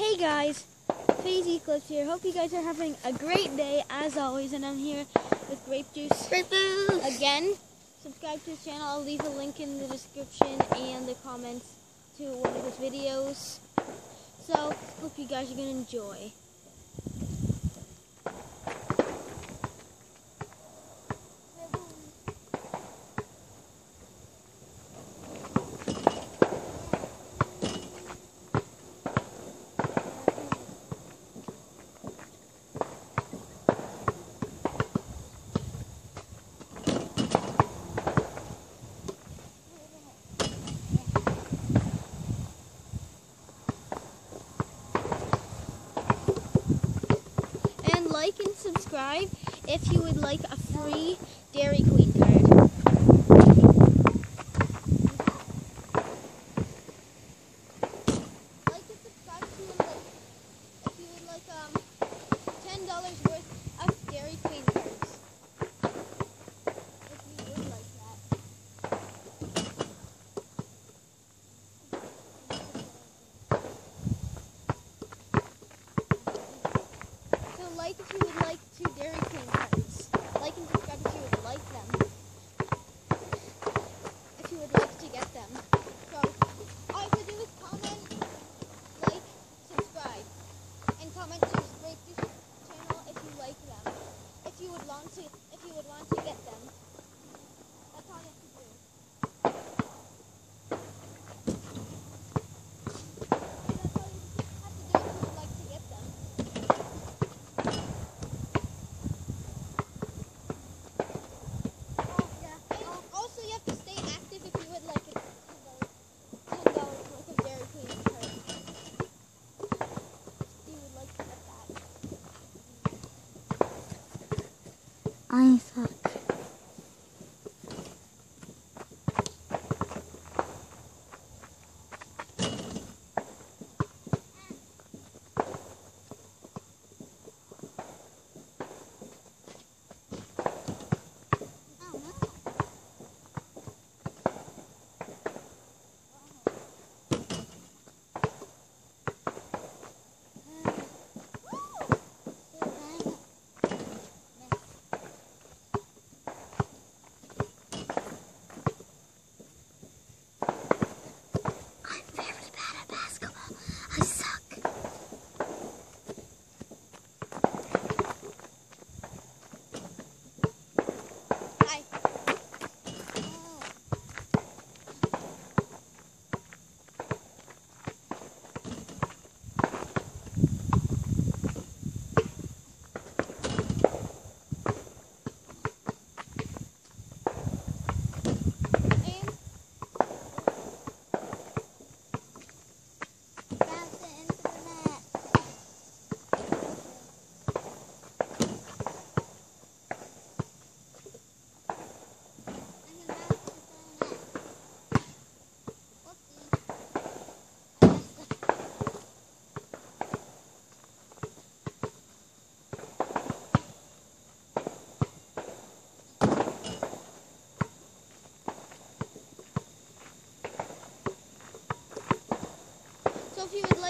Hey guys, FaZe Eclipse here. Hope you guys are having a great day as always, and I'm here with Grape Juice Great boost. again. Subscribe to his channel. I'll leave a link in the description and the comments to one of his videos. So, hope you guys are gonna enjoy. And like and subscribe if you would like a free Dairy Queen card. Like and subscribe if you would like, if you would like um ten dollars worth of Dairy Queen cards. If you would like that. So like if you would like two Dairy Queen cards. Like and subscribe if you would like them. If you would like to get them. So all you have to do is comment, like, subscribe. And comment to Grape Juice channel if you like them. If you would want to if you would want to get them.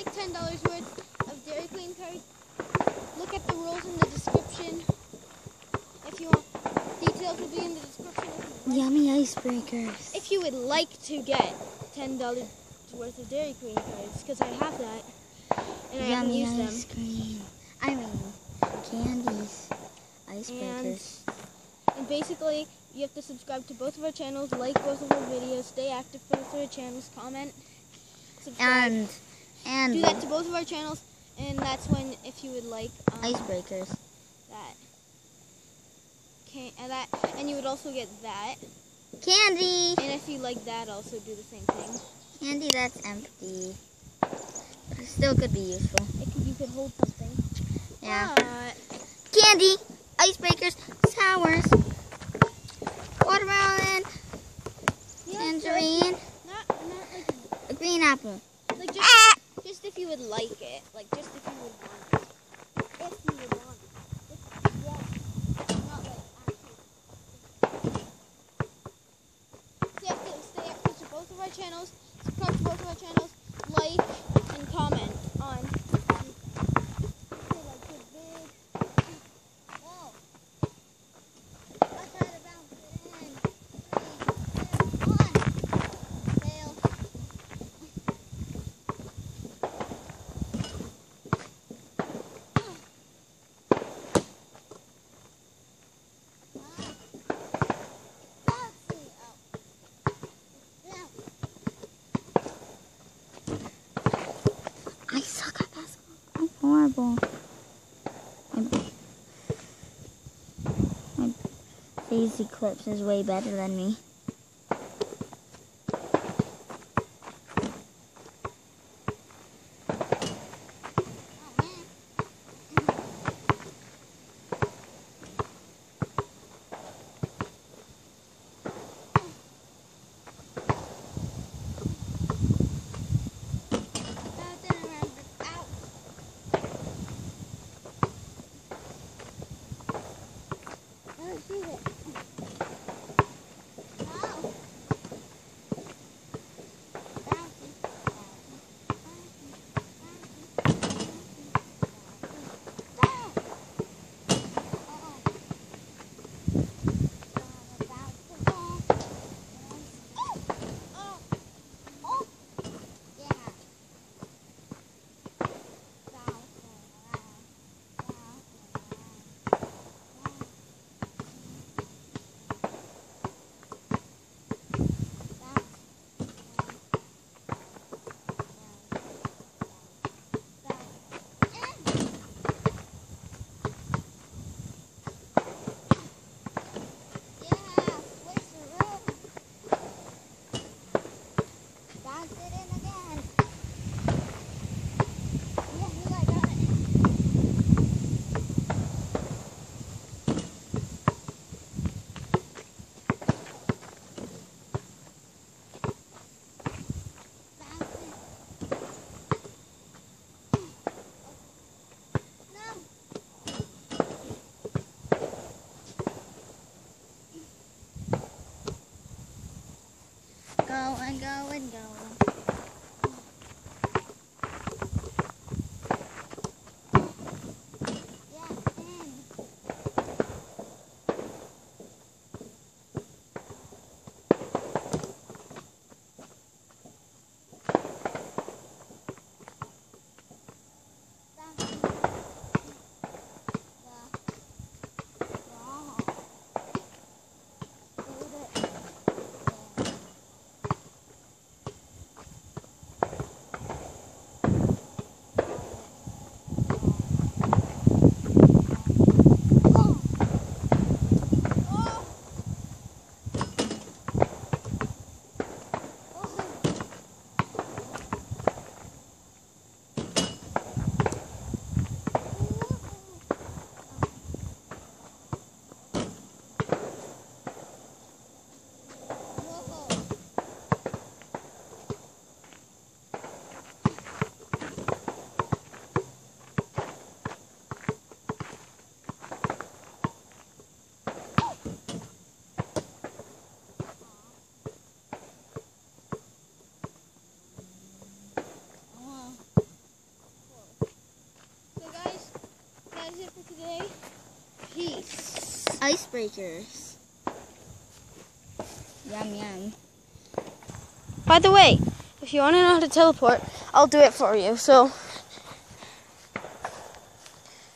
Like ten dollars worth of Dairy Queen cards, look at the rules in the description. If you want, details will be in the description. Yummy icebreakers. if you would like to get ten dollars worth of Dairy Queen cards, because I have that and I haven't Yummy used them. ice cream. I mean, candies. Icebreakers. And basically, you have to subscribe to both of our channels, like both of our videos, stay active for both of our channels, comment, subscribe. And, and Do that to both of our channels, and that's when, if you would like um, icebreakers. that, can and that, and you would also get that. Candy! And if you like that, also do the same thing. Candy that's empty. But it still could be useful. It could, you could hold something. Yeah. But Candy! Icebreakers! Sours! Watermelon! yeah, Tangerine! Not, not like, A green apple. like just, Ah! just if you would like it, like just if you would want it. If you would want it. If you want it. Not like actually. So you have to stay active to both of our channels, subscribe to both of our channels, like and comment on I suck at basketball. I'm horrible. My Daisy Clips is way better than me. Today. Peace. Icebreakers. Yum yum. By the way, if you want to know how to teleport, I'll do it for you. So,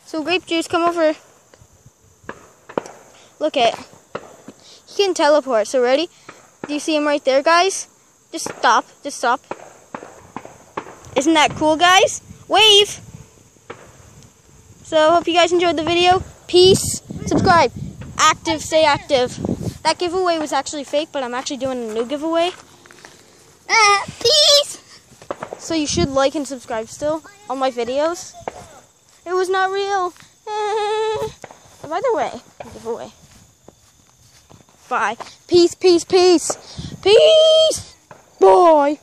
so grape juice, come over. Look at. He can teleport. So ready? Do you see him right there, guys? Just stop. Just stop. Isn't that cool, guys? Wave. So hope you guys enjoyed the video. Peace. Subscribe. Active. Stay active. That giveaway was actually fake, but I'm actually doing a new giveaway. Ah, peace. So you should like and subscribe still on my videos. It was not real. By the way, giveaway. Bye. Peace, peace, peace. Peace. Bye.